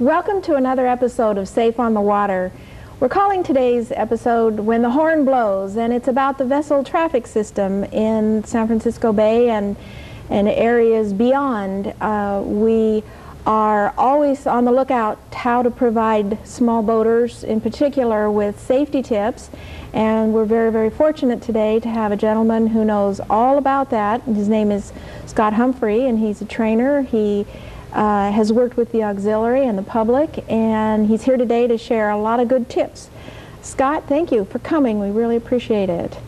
Welcome to another episode of Safe on the Water. We're calling today's episode When the Horn Blows, and it's about the vessel traffic system in San Francisco Bay and, and areas beyond. Uh, we are always on the lookout how to provide small boaters in particular with safety tips and we're very very fortunate today to have a gentleman who knows all about that his name is Scott Humphrey and he's a trainer he uh, has worked with the auxiliary and the public, and he's here today to share a lot of good tips. Scott, thank you for coming. We really appreciate it.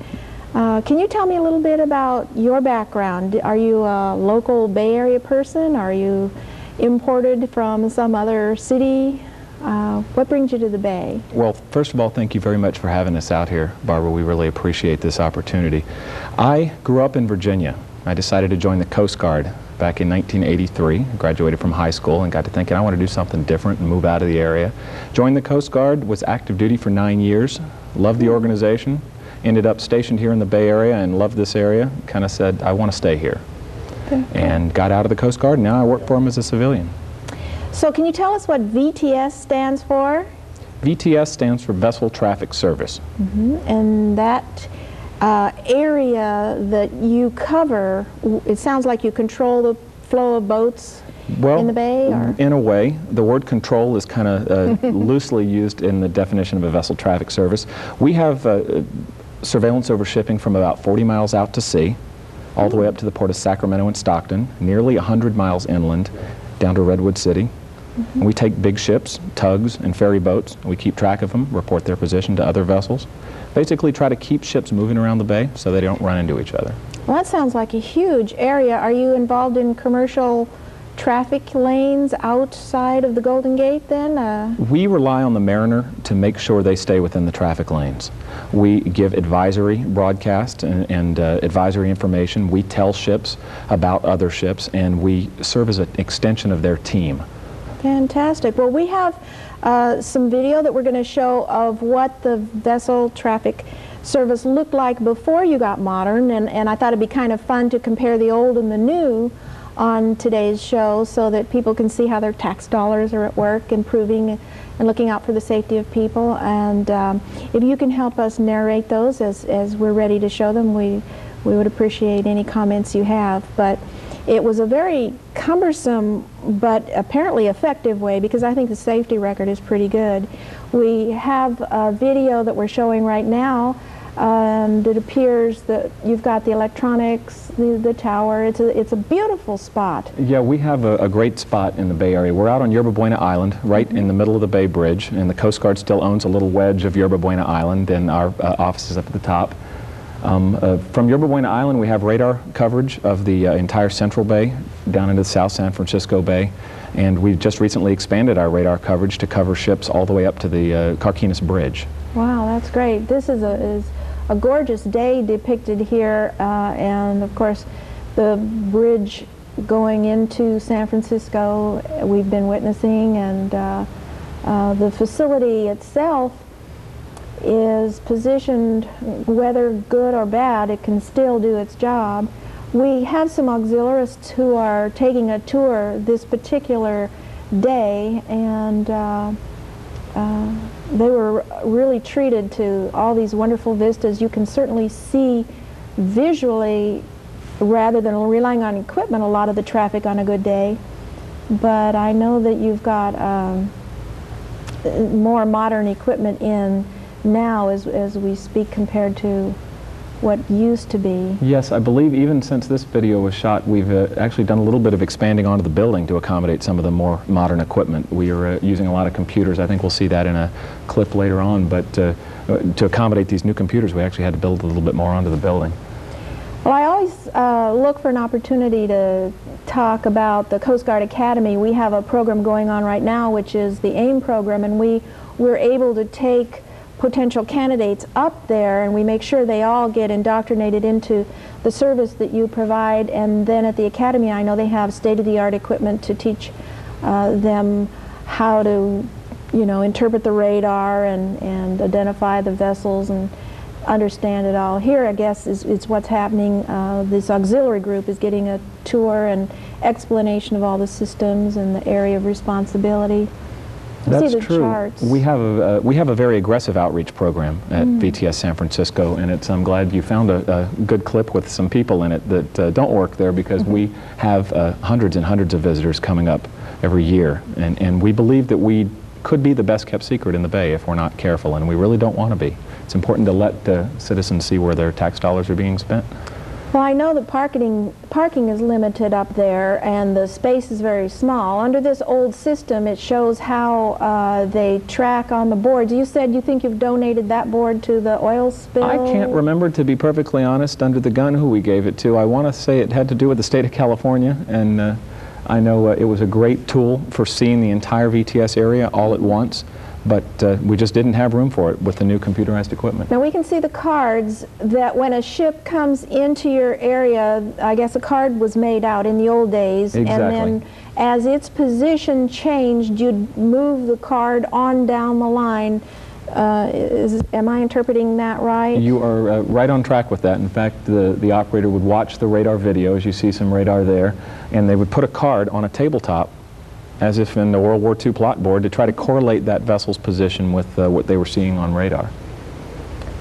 Uh, can you tell me a little bit about your background? Are you a local Bay Area person? Are you imported from some other city? Uh, what brings you to the Bay? Well, first of all, thank you very much for having us out here, Barbara. We really appreciate this opportunity. I grew up in Virginia. I decided to join the Coast Guard back in 1983. Graduated from high school and got to thinking I want to do something different and move out of the area. Joined the Coast Guard, was active duty for nine years, loved the organization, ended up stationed here in the Bay Area and loved this area. Kind of said, I want to stay here. Okay. And got out of the Coast Guard, now I work for them as a civilian. So can you tell us what VTS stands for? VTS stands for Vessel Traffic Service. Mm -hmm. And that uh, area that you cover, it sounds like you control the flow of boats well, in the bay? Or? in a way. The word control is kind of uh, loosely used in the definition of a vessel traffic service. We have uh, surveillance over shipping from about 40 miles out to sea, all the way up to the port of Sacramento and Stockton, nearly 100 miles inland, down to Redwood City. Mm -hmm. We take big ships, tugs, and ferry boats. We keep track of them, report their position to other vessels basically try to keep ships moving around the bay so they don't run into each other. Well, that sounds like a huge area. Are you involved in commercial traffic lanes outside of the Golden Gate then? Uh... We rely on the mariner to make sure they stay within the traffic lanes. We give advisory broadcast and, and uh, advisory information. We tell ships about other ships and we serve as an extension of their team. Fantastic. Well, we have uh, some video that we're going to show of what the vessel traffic service looked like before you got modern, and, and I thought it'd be kind of fun to compare the old and the new on today's show so that people can see how their tax dollars are at work improving and looking out for the safety of people. And um, if you can help us narrate those as, as we're ready to show them, we, we would appreciate any comments you have. But it was a very cumbersome but apparently effective way because I think the safety record is pretty good. We have a video that we're showing right now and it appears that you've got the electronics, the, the tower. It's a, it's a beautiful spot. Yeah, we have a, a great spot in the Bay Area. We're out on Yerba Buena Island, right mm -hmm. in the middle of the Bay Bridge, and the Coast Guard still owns a little wedge of Yerba Buena Island, and our uh, office is up at the top. Um, uh, from Yerba Buena Island, we have radar coverage of the uh, entire Central Bay down into the South San Francisco Bay. And we've just recently expanded our radar coverage to cover ships all the way up to the uh, Carquinez Bridge. Wow, that's great. This is a, is a gorgeous day depicted here. Uh, and of course, the bridge going into San Francisco we've been witnessing. And uh, uh, the facility itself is positioned, whether good or bad, it can still do its job. We have some auxiliarists who are taking a tour this particular day, and uh, uh, they were really treated to all these wonderful vistas. You can certainly see visually, rather than relying on equipment, a lot of the traffic on a good day. But I know that you've got um, more modern equipment in now as, as we speak compared to what used to be. Yes, I believe even since this video was shot, we've uh, actually done a little bit of expanding onto the building to accommodate some of the more modern equipment. We are uh, using a lot of computers. I think we'll see that in a clip later on, but uh, uh to accommodate these new computers, we actually had to build a little bit more onto the building. Well, I always uh, look for an opportunity to talk about the Coast Guard Academy. We have a program going on right now, which is the AIM program, and we, we're able to take potential candidates up there and we make sure they all get indoctrinated into the service that you provide and then at the academy I know they have state-of-the-art equipment to teach uh, them how to you know interpret the radar and, and identify the vessels and understand it all. Here I guess is, is what's happening. Uh, this auxiliary group is getting a tour and explanation of all the systems and the area of responsibility. That's true. charts. We have a uh, we have a very aggressive outreach program at Mm. VTS San Francisco, and it's I'm glad you found a, a good clip with some people in it that uh, don't work there because we Mm-hmm. have uh, hundreds and hundreds of visitors coming up every year, and and we believe that we could be the best kept secret in the Bay if we're not careful, and we really don't want to be. It's important to let the citizens see where their tax dollars are being spent. Well, I know that parking, parking is limited up there and the space is very small. Under this old system, it shows how uh, they track on the boards. You said you think you've donated that board to the oil spill? I can't remember, to be perfectly honest, under the gun who we gave it to. I want to say it had to do with the state of California, and uh, I know uh, it was a great tool for seeing the entire VTS area all at once, but uh, we just didn't have room for it with the new computerized equipment. Now we can see the cards that when a ship comes into your area, I guess a card was made out in the old days. Exactly. And then as its position changed, you'd move the card on down the line. Uh, is, am I interpreting that right? You are uh, right on track with that. In fact, the, the operator would watch the radar video, as you see some radar there, and they would put a card on a tabletop as if in the World War II plot board to try to correlate that vessel's position with uh, what they were seeing on radar.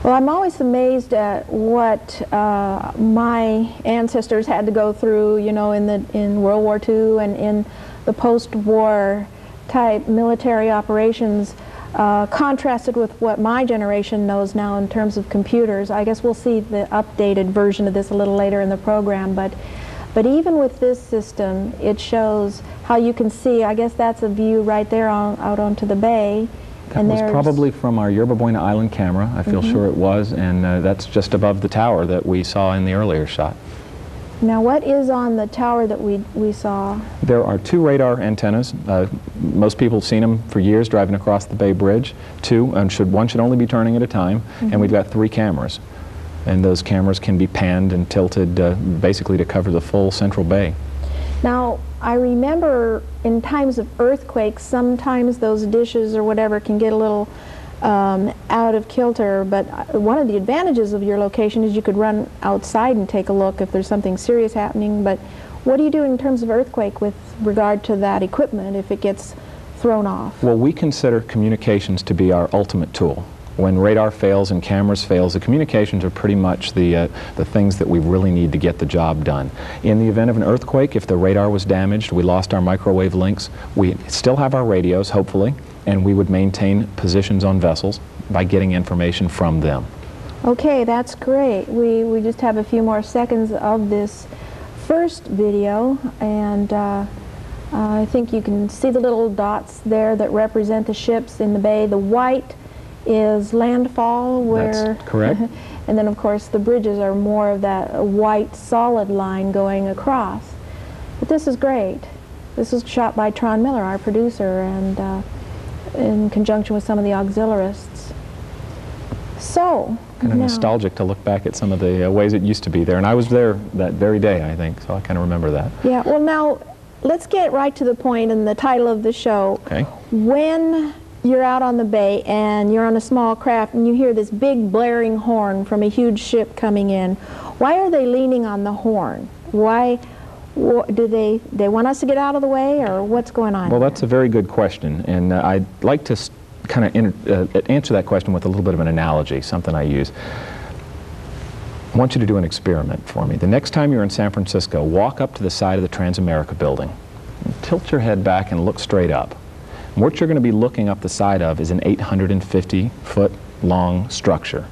Well, I'm always amazed at what uh, my ancestors had to go through, you know, in the in World War II and in the post-war type military operations, uh, contrasted with what my generation knows now in terms of computers. I guess we'll see the updated version of this a little later in the program, but. But even with this system, it shows how you can see, I guess that's a view right there on, out onto the bay. That and was there's- probably from our Yerba Buena Island camera. I feel sure it was, and uh, that's just above the tower that we saw in the earlier shot. Now, what is on the tower that we, we saw? There are two radar antennas. Uh, most people have seen them for years driving across the Bay Bridge. Two, and should one should only be turning at a time, and we've got three cameras. And those cameras can be panned and tilted uh, basically to cover the full central bay. Now, I remember in times of earthquakes, sometimes those dishes or whatever can get a little um, out of kilter, but uh, one of the advantages of your location is you could run outside and take a look if there's something serious happening. But what do you do in terms of earthquake with regard to that equipment if it gets thrown off? Well, we consider communications to be our ultimate tool. When radar fails and cameras fails, the communications are pretty much the, uh, the things that we really need to get the job done. In the event of an earthquake, if the radar was damaged, we lost our microwave links, we still have our radios, hopefully, and we would maintain positions on vessels by getting information from them. Okay, that's great. We, we just have a few more seconds of this first video, and uh, I think you can see the little dots there that represent the ships in the bay. The white is landfall, where That's correct. and then of course the bridges are more of that white solid line going across. But this is great. This was shot by Tron Miller, our producer, and uh, in conjunction with some of the auxiliarists. So, Kind of now- nostalgic to look back at some of the uh, ways it used to be there. And I was there that very day, I think, so I kind of remember that. Yeah, well now, let's get right to the point and the title of the show. Okay. When you're out on the bay and you're on a small craft and you hear this big blaring horn from a huge ship coming in, why are they leaning on the horn? Why, wh- do they, they want us to get out of the way or what's going on? Well, that's a very good question, and uh, I'd like to kind of uh, answer that question with a little bit of an analogy, something I use. I want you to do an experiment for me. The next time you're in San Francisco, walk up to the side of the Transamerica building. Tilt your head back and look straight up. What you're going to be looking up the side of is an 850-foot long structure.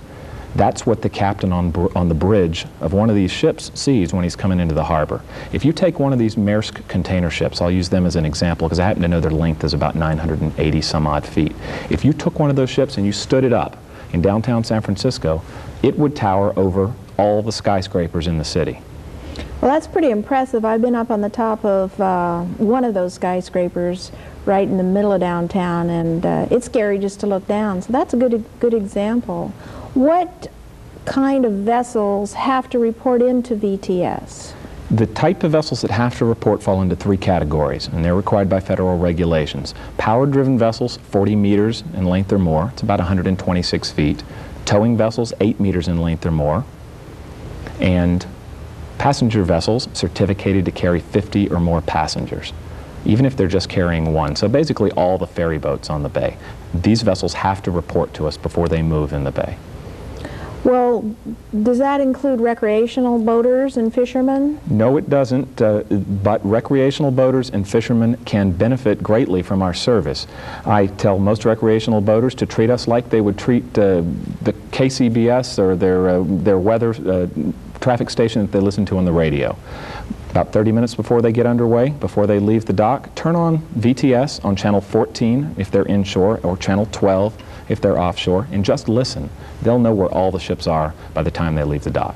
That's what the captain on, on the bridge of one of these ships sees when he's coming into the harbor. If you take one of these Maersk container ships, I'll use them as an example because I happen to know their length is about 980 some odd feet. If you took one of those ships and you stood it up in downtown San Francisco, it would tower over all the skyscrapers in the city. Well, that's pretty impressive. I've been up on the top of uh, one of those skyscrapers right in the middle of downtown, and uh, it's scary just to look down. So that's a good, good example. What kind of vessels have to report into VTS? The type of vessels that have to report fall into three categories, and they're required by federal regulations. Power-driven vessels, 40 meters in length or more. It's about 126 feet. Towing vessels, 8 meters in length or more. And passenger vessels certificated to carry 50 or more passengers. Even if they're just carrying one. So basically all the ferry boats on the bay. These vessels have to report to us before they move in the bay. Well, does that include recreational boaters and fishermen? No, it doesn't, uh, but recreational boaters and fishermen can benefit greatly from our service. I tell most recreational boaters to treat us like they would treat uh, the KCBS or their, uh, their weather uh, traffic station that they listen to on the radio. About 30 minutes before they get underway, before they leave the dock, turn on VTS on channel 14 if they're inshore or channel 12 if they're offshore and just listen. They'll know where all the ships are by the time they leave the dock.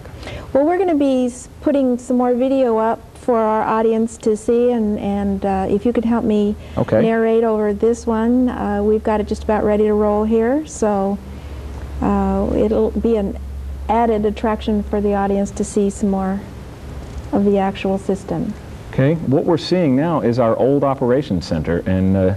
Well, we're going to be putting some more video up for our audience to see, and, and uh, if you could help me okay. narrate over this one, uh, we've got it just about ready to roll here, so uh, it'll be an added attraction for the audience to see some more of the actual system. Okay, what we're seeing now is our old operations center, and uh,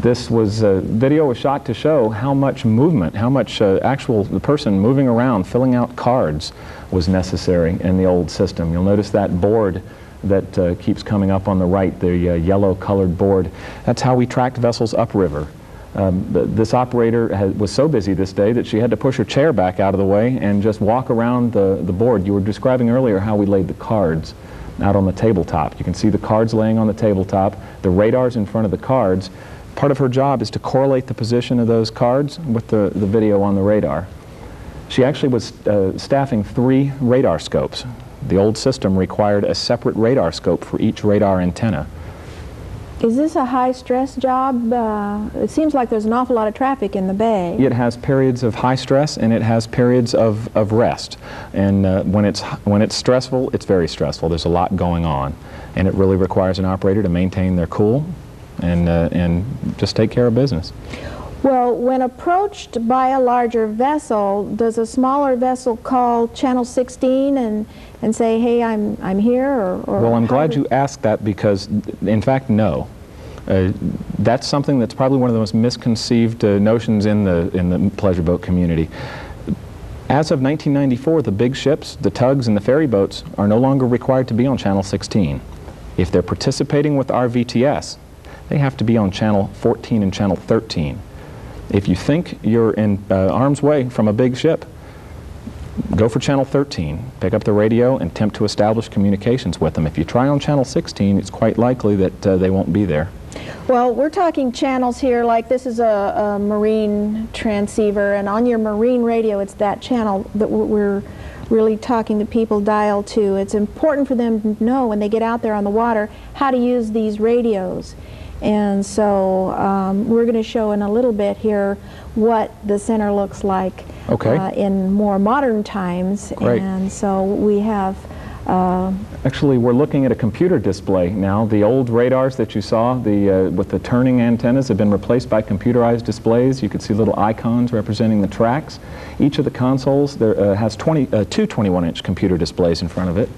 this was uh, video was shot to show how much movement, how much uh, actual the person moving around, filling out cards was necessary in the old system. You'll notice that board that uh, keeps coming up on the right, the uh, yellow colored board. That's how we tracked vessels upriver. Um, this operator had, was so busy this day that she had to push her chair back out of the way and just walk around the, the board. You were describing earlier how we laid the cards out on the tabletop. You can see the cards laying on the tabletop, the radars in front of the cards, Part of her job is to correlate the position of those cards with the, the video on the radar. She actually was uh, staffing three radar scopes. The old system required a separate radar scope for each radar antenna. Is this a high-stress job? Uh, it seems like there's an awful lot of traffic in the bay. It has periods of high stress and it has periods of, of rest. And uh, when, it's, when it's stressful, it's very stressful. There's a lot going on. And it really requires an operator to maintain their cool, and, uh, and just take care of business. Well, when approached by a larger vessel, does a smaller vessel call Channel 16 and, and say, hey, I'm, I'm here? Or, or well, I'm glad you asked that because, in fact, no. Uh, that's something that's probably one of the most misconceived uh, notions in the, in the pleasure boat community. As of 1994, the big ships, the tugs, and the ferry boats are no longer required to be on Channel 16. If they're participating with our VTS, they have to be on channel 14 and channel 13. If you think you're in uh, arm's way from a big ship, go for channel 13, pick up the radio and attempt to establish communications with them. If you try on channel 16, it's quite likely that uh, they won't be there. Well, we're talking channels here, like this is a, a, marine transceiver, and on your marine radio, it's that channel that we're really talking to people dial to. It's important for them to know when they get out there on the water how to use these radios. And so um, we're going to show in a little bit here what the center looks like okay. uh, in more modern times. Great. And so we have uh, Actually, we're looking at a computer display now. The old radars that you saw the, uh, with the turning antennas have been replaced by computerized displays. You can see little icons representing the tracks. Each of the consoles there, uh, has 20, uh, two 21-inch computer displays in front of it.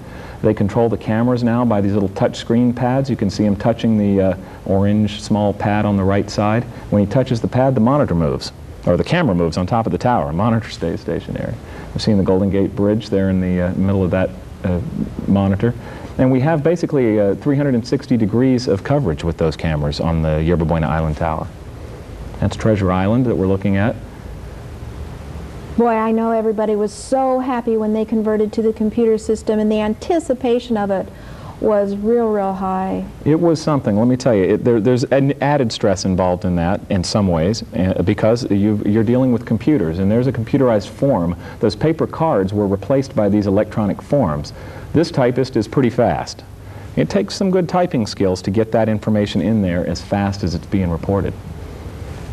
They control the cameras now by these little touch screen pads. You can see him touching the uh, orange small pad on the right side. When he touches the pad, the monitor moves, or the camera moves on top of the tower. The monitor stays stationary. We're seeing the Golden Gate Bridge there in the uh, middle of that uh, monitor. And we have basically uh, 360 degrees of coverage with those cameras on the Yerba Buena Island Tower. That's Treasure Island that we're looking at. Boy, I know everybody was so happy when they converted to the computer system, and the anticipation of it was real, real high. It was something. Let me tell you, it, there, there's an added stress involved in that in some ways uh, because you, you're dealing with computers, and there's a computerized form. Those paper cards were replaced by these electronic forms. This typist is pretty fast. It takes some good typing skills to get that information in there as fast as it's being reported.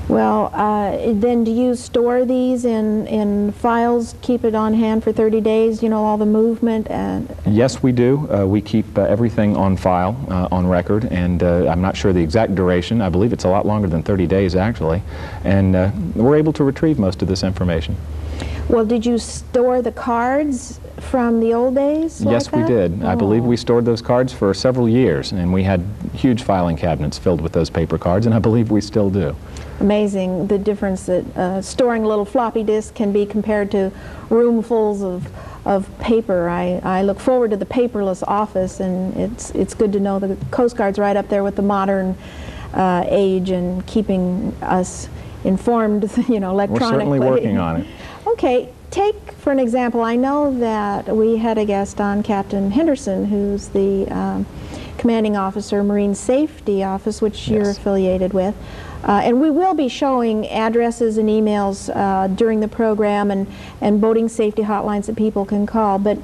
Well, uh, then do you store these in, in files, keep it on hand for 30 days, you know, all the movement? and? Yes, we do. Uh, we keep uh, everything on file, uh, on record, and uh, I'm not sure the exact duration. I believe it's a lot longer than 30 days, actually. And uh, we're able to retrieve most of this information. Well, did you store the cards from the old days? Yes, we did. Oh. I believe we stored those cards for several years, and we had huge filing cabinets filled with those paper cards, and I believe we still do amazing the difference that uh, storing a little floppy disk can be compared to roomfuls of, of paper. I, I look forward to the paperless office, and it's, it's good to know the Coast Guard's right up there with the modern uh, age and keeping us informed, you know, electronically. We're certainly working on it. Okay, take for an example, I know that we had a guest on, Captain Henderson, who's the um, commanding officer, Marine Safety Office, which you're affiliated with. Uh, and we will be showing addresses and emails uh, during the program and, and boating safety hotlines that people can call. But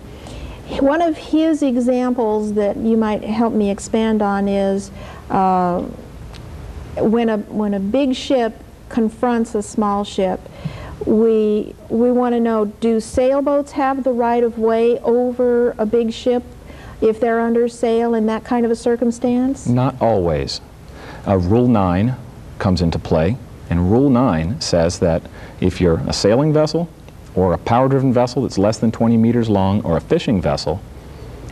one of his examples that you might help me expand on is uh, when a when a big ship confronts a small ship, we we want to know: Do sailboats have the right of way over a big ship if they're under sail in that kind of a circumstance? Not always. Uh, Rule 9 comes into play, and Rule 9 says that if you're a sailing vessel or a power-driven vessel that's less than 20 meters long or a fishing vessel,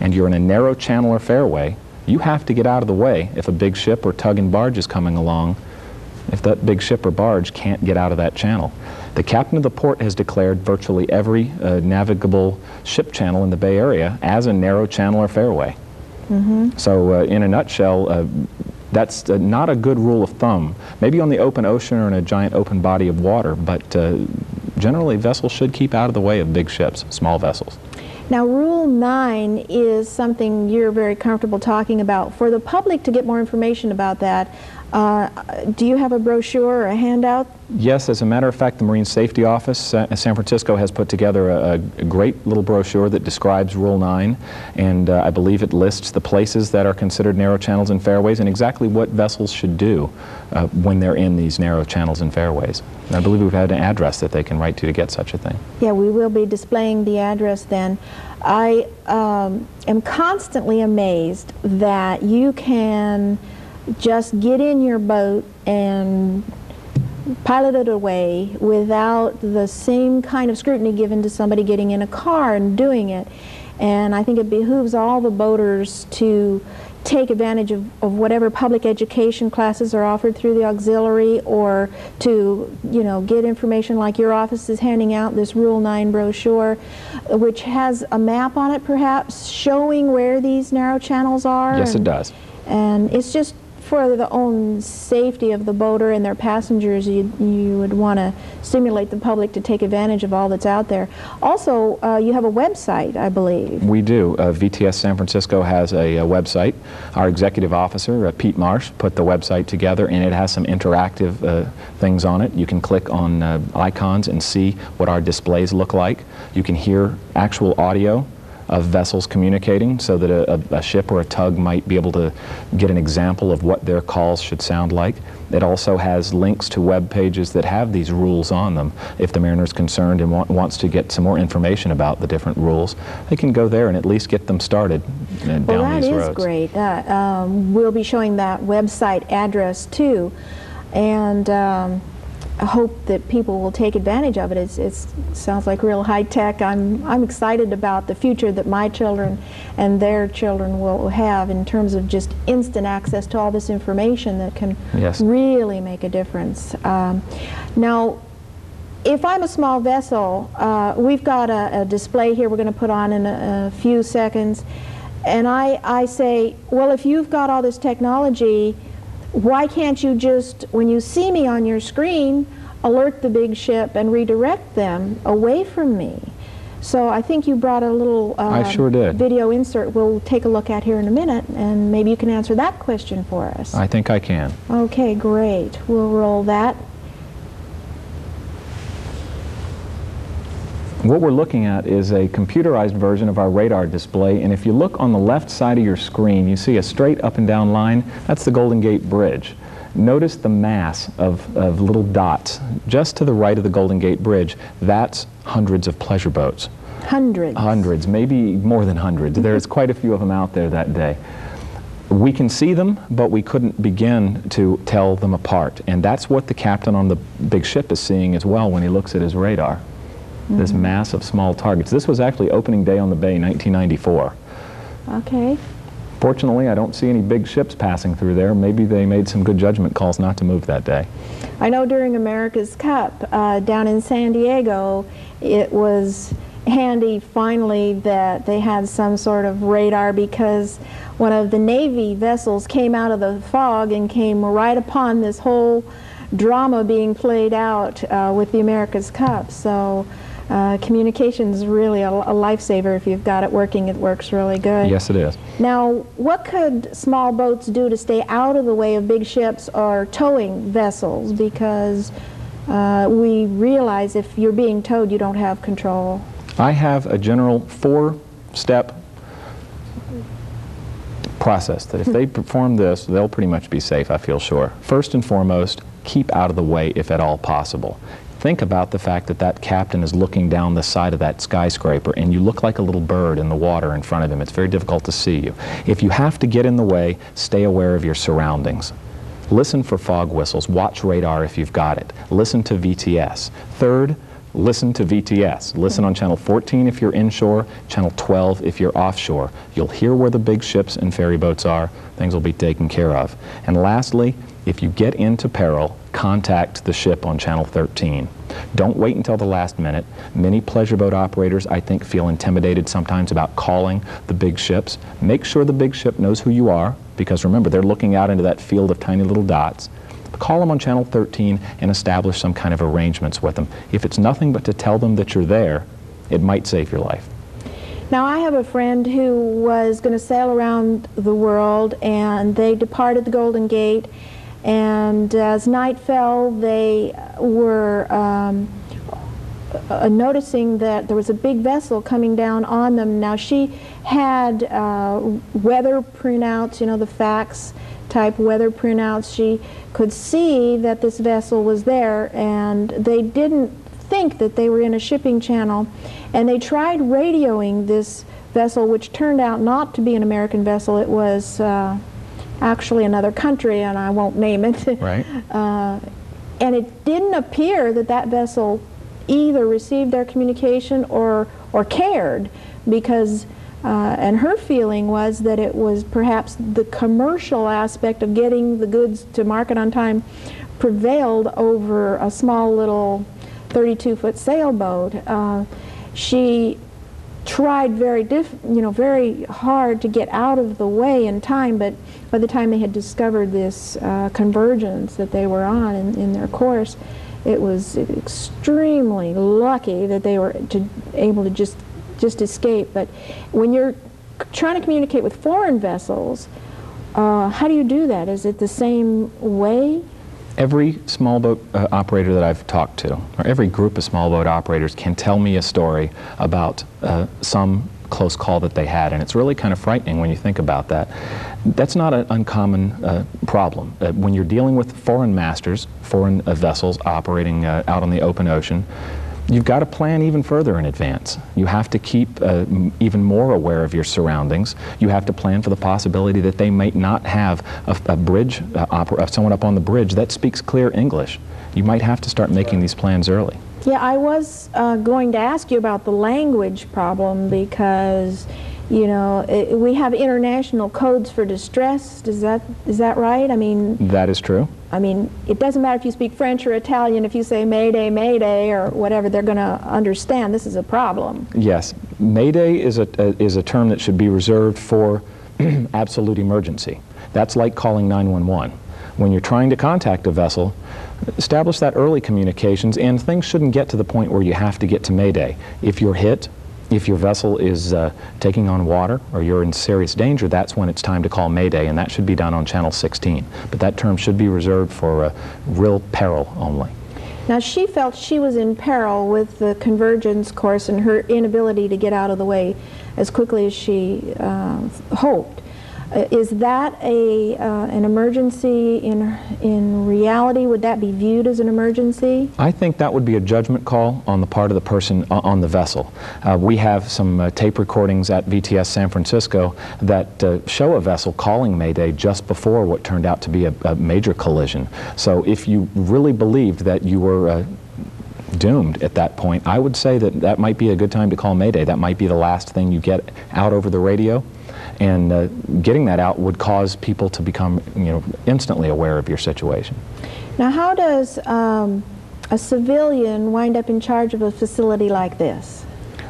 and you're in a narrow channel or fairway, you have to get out of the way if a big ship or tug and barge is coming along, if that big ship or barge can't get out of that channel. The captain of the port has declared virtually every uh, navigable ship channel in the Bay Area as a narrow channel or fairway. So, uh, in a nutshell, uh, that's uh, not a good rule of thumb. Maybe on the open ocean or in a giant open body of water, but uh, generally vessels should keep out of the way of big ships, small vessels. Now, Rule 9 is something you're very comfortable talking about. For the public to get more information about that, uh, do you have a brochure or a handout? Yes, as a matter of fact, the Marine Safety Office, Sa- San Francisco, has put together a, a great little brochure that describes Rule 9, and uh, I believe it lists the places that are considered narrow channels and fairways and exactly what vessels should do uh, when they're in these narrow channels and fairways. And I believe we've had an address that they can write to to get such a thing. Yeah, we will be displaying the address then. I um, am constantly amazed that you can just get in your boat and pilot it away without the same kind of scrutiny given to somebody getting in a car and doing it. And I think it behooves all the boaters to take advantage of, of whatever public education classes are offered through the auxiliary or to, you know, get information like your office is handing out this Rule 9 brochure, which has a map on it perhaps showing where these narrow channels are. Yes, it does. and it's just for the own safety of the boater and their passengers, you, you would want to stimulate the public to take advantage of all that's out there. Also, uh, you have a website, I believe. We do. Uh, VTS San Francisco has a, a website. Our executive officer, uh, Pete Marsh, put the website together, and it has some interactive uh, things on it. You can click on uh, icons and see what our displays look like. You can hear actual audio of vessels communicating so that a, a, ship or a tug might be able to get an example of what their calls should sound like. It also has links to web pages that have these rules on them. If the mariner is concerned and wa- wants to get some more information about the different rules, they can go there and at least get them started uh, down Well, that these is roads. great. Uh, um, we'll be showing that website address too, and um, hope that people will take advantage of it. It's, it's sounds like real high tech. I'm I'm excited about the future that my children and their children will have in terms of just instant access to all this information that can Yes. really make a difference. Um, now. If I'm a small vessel, uh, we've got a, a display here we're going to put on in a, a few seconds, and I, I say, well, if you've got all this technology, why can't you just, when you see me on your screen, alert the big ship and redirect them away from me? So I think you brought a little uh, I sure did. video insert we'll take a look at here in a minute, and maybe you can answer that question for us. I think I can. Okay, great. We'll roll that. What we're looking at is a computerized version of our radar display, and if you look on the left side of your screen, you see a straight up and down line. That's the Golden Gate Bridge. Notice the mass of, of little dots just to the right of the Golden Gate Bridge. That's hundreds of pleasure boats. Hundreds. Hundreds, maybe more than hundreds. There's quite a few of them out there that day. We can see them, but we couldn't begin to tell them apart. And that's what the captain on the big ship is seeing as well when he looks at his radar. This mass of small targets. This was actually opening day on the bay, 1994. Okay. Fortunately, I don't see any big ships passing through there. Maybe they made some good judgment calls not to move that day. I know during America's Cup uh, down in San Diego, it was handy finally that they had some sort of radar because one of the Navy vessels came out of the fog and came right upon this whole drama being played out uh, with the America's Cup. So uh, communication is really a, a lifesaver. If you've got it working, it works really good. Yes, it is. Now, what could small boats do to stay out of the way of big ships or towing vessels? Because uh, we realize if you're being towed, you don't have control. I have a general four-step process that if they perform this, they'll pretty much be safe, I feel sure. First and foremost, keep out of the way if at all possible. Think about the fact that that captain is looking down the side of that skyscraper and you look like a little bird in the water in front of him. It's very difficult to see you. If you have to get in the way, stay aware of your surroundings. Listen for fog whistles. Watch radar if you've got it. Listen to VTS. Third, listen to VTS. Listen on channel 14 if you're inshore, channel 12 if you're offshore. You'll hear where the big ships and ferry boats are. Things will be taken care of. And lastly, if you get into peril, contact the ship on channel 13. Don't wait until the last minute. Many pleasure boat operators, I think, feel intimidated sometimes about calling the big ships. Make sure the big ship knows who you are, because remember, they're looking out into that field of tiny little dots. Call them on channel 13 and establish some kind of arrangements with them. If it's nothing but to tell them that you're there, it might save your life. Now, I have a friend who was going to sail around the world, and they departed the Golden Gate and as night fell, they were um, uh, noticing that there was a big vessel coming down on them. Now she had uh, weather printouts, you know, the fax type weather printouts. She could see that this vessel was there, and they didn't think that they were in a shipping channel. And they tried radioing this vessel, which turned out not to be an American vessel. It was uh, actually another country, and I won't name it. Right. Uh, and it didn't appear that that vessel either received their communication or, or cared because, uh, and her feeling was that it was perhaps the commercial aspect of getting the goods to market on time prevailed over a small little 32-foot sailboat. Uh, she tried very diff, you know, very hard to get out of the way in time, but by the time they had discovered this uh, convergence that they were on in, in their course, it was extremely lucky that they were to, able to just just escape. But when you're trying to communicate with foreign vessels, uh, how do you do that? Is it the same way? Every small boat uh, operator that I've talked to, or every group of small boat operators, can tell me a story about uh, some close call that they had, and it's really kind of frightening when you think about that. That's not an uncommon uh, problem. Uh, when you're dealing with foreign masters, foreign uh, vessels operating uh, out on the open ocean, you've got to plan even further in advance. You have to keep uh, even more aware of your surroundings. You have to plan for the possibility that they might not have a, a bridge, uh, opera, someone up on the bridge that speaks clear English. You might have to start making these plans early. Yeah, I was uh, going to ask you about the language problem because, you know, it, we have international codes for distress. Is that is that right? I mean, that is true. I mean, it doesn't matter if you speak French or Italian. If you say Mayday, Mayday, or whatever, they're going to understand this is a problem. Yes, Mayday is a, a is a term that should be reserved for absolute emergency. That's like calling 911. When you're trying to contact a vessel, establish that early communications, and things shouldn't get to the point where you have to get to Mayday. If you're hit, if your vessel is uh, taking on water or you're in serious danger, that's when it's time to call Mayday, and that should be done on Channel 16. But that term should be reserved for uh, real peril only. Now, she felt she was in peril with the convergence course and her inability to get out of the way as quickly as she uh, hoped. Uh, is that a uh, an emergency in in reality? Would that be viewed as an emergency? I think that would be a judgment call on the part of the person uh, on the vessel. Uh, we have some uh, tape recordings at VTS San Francisco that uh, show a vessel calling Mayday just before what turned out to be a, a major collision. So if you really believed that you were doomed at that point, I would say that that might be a good time to call Mayday. That might be the last thing you get out over the radio. And uh, getting that out would cause people to become, you know, instantly aware of your situation. Now, how does um, a civilian wind up in charge of a facility like this?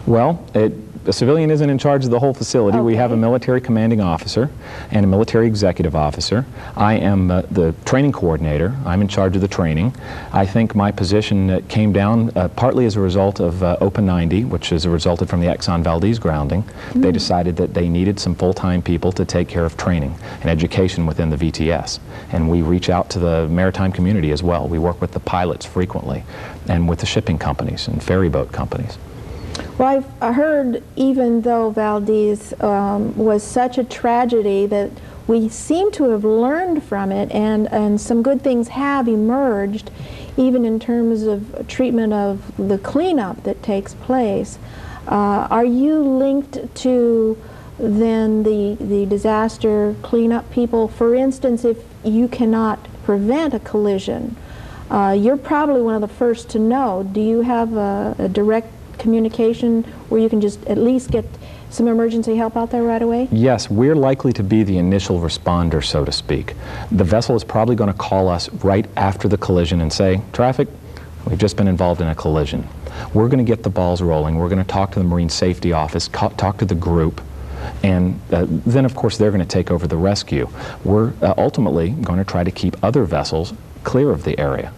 Well, it, a civilian isn't in charge of the whole facility. We have a military commanding officer and a military executive officer. I am uh, the training coordinator. I'm in charge of the training. I think my position uh, came down uh, partly as a result of uh, OPA 90, which is a resulted from the Exxon Valdez grounding. They decided that they needed some full-time people to take care of training and education within the VTS. And we reach out to the maritime community as well. We work with the pilots frequently and with the shipping companies and ferry boat companies. Well, I've I heard even though Valdez um, was such a tragedy that we seem to have learned from it and, and some good things have emerged even in terms of treatment of the cleanup that takes place. Uh, are you linked to then the, the disaster cleanup people? For instance, if you cannot prevent a collision, uh, you're probably one of the first to know. Do you have a, a direct communication where you can just at least get some emergency help out there right away? Yes, we're likely to be the initial responder, so to speak. The vessel is probably going to call us right after the collision and say, traffic, we've just been involved in a collision. We're going to get the balls rolling. We're going to talk to the Marine Safety Office, talk to the group, and uh, then, of course, they're going to take over the rescue. We're uh, ultimately going to try to keep other vessels clear of the area.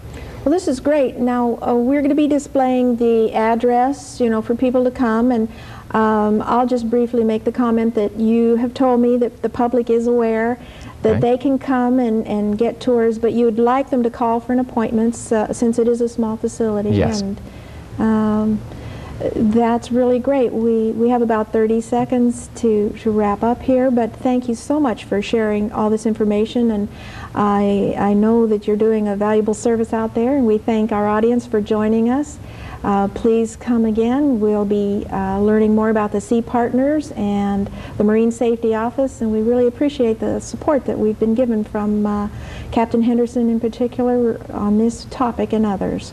Well, this is great. Now, uh, we're going to be displaying the address, you know, for people to come, and um, I'll just briefly make the comment that you have told me that the public is aware that Okay. they can come and, and get tours, but you'd like them to call for an appointment uh, since it is a small facility. Yes. And, um, that's really great. We, we have about 30 seconds to, to wrap up here, but thank you so much for sharing all this information. And I, I know that you're doing a valuable service out there, and we thank our audience for joining us. Uh, please come again. We'll be uh, learning more about the Sea Partners and the Marine Safety Office, and we really appreciate the support that we've been given from uh, Captain Henderson in particular on this topic and others.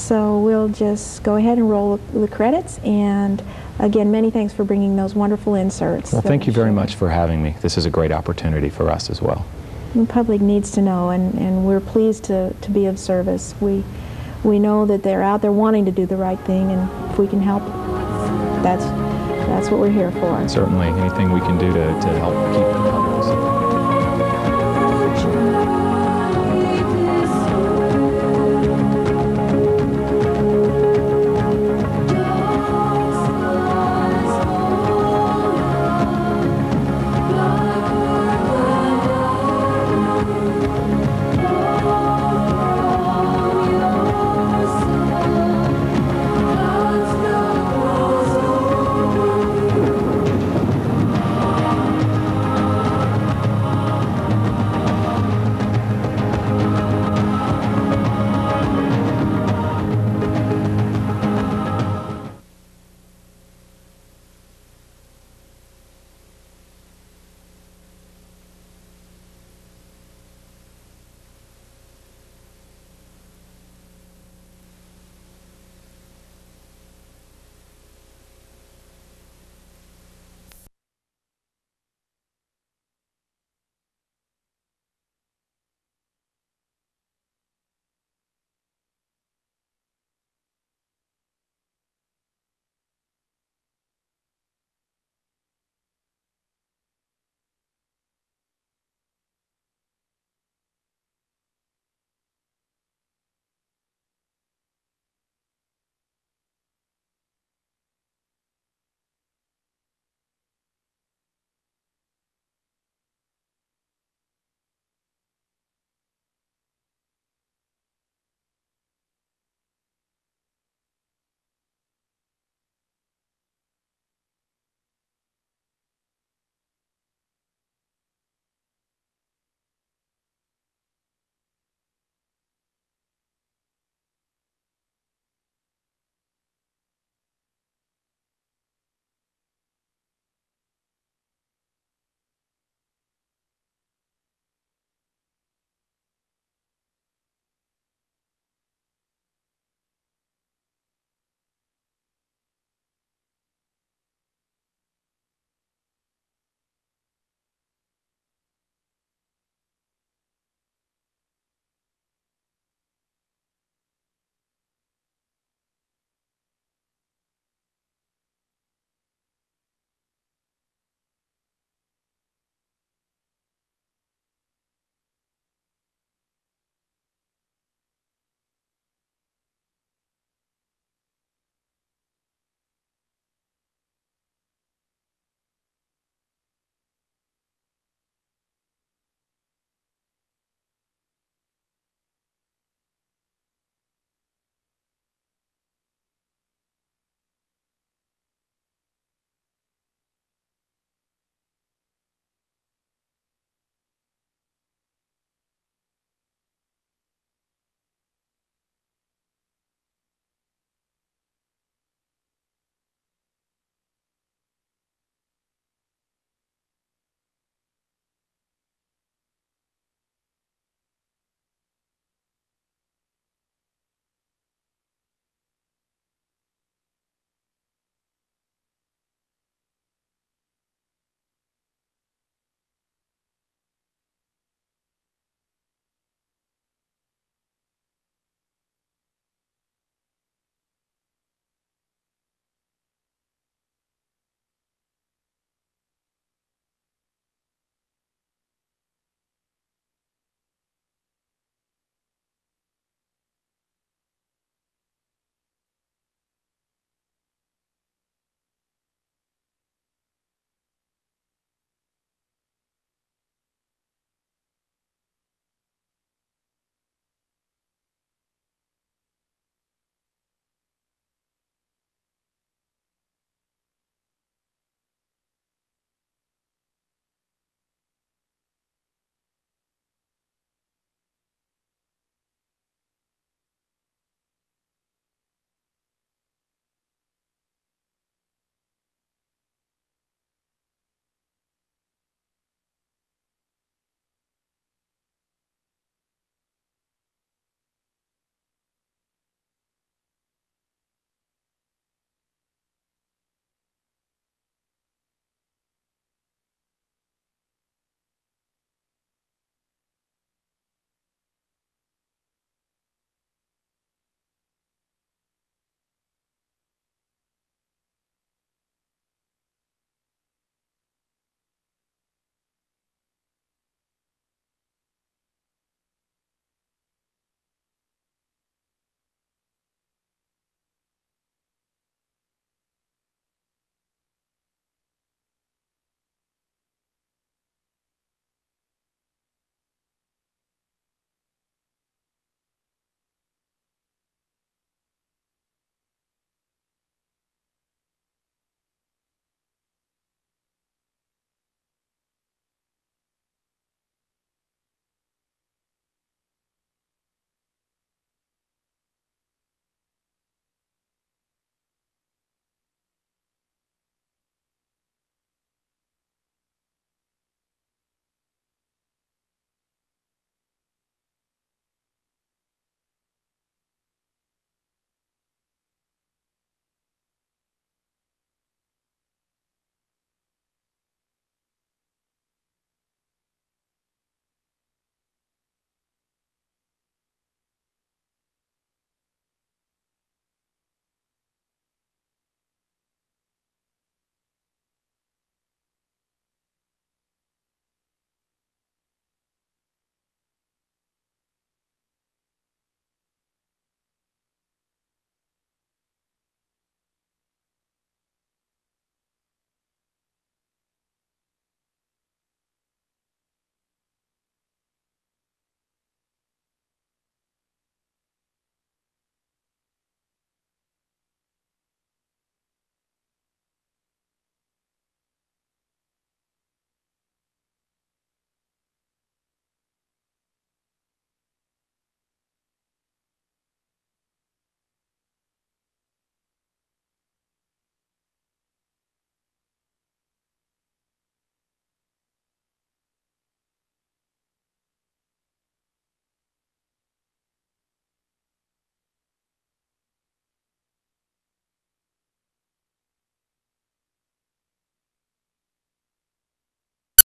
So we'll just go ahead and roll the credits. And again, many thanks for bringing those wonderful inserts. Well, thank you very much for having me. This is a great opportunity for us as well. The public needs to know, and, and we're pleased to, to be of service. We, we know that they're out there wanting to do the right thing, and if we can help, that's, that's what we're here for. Certainly, anything we can do to, to help keep the public safe.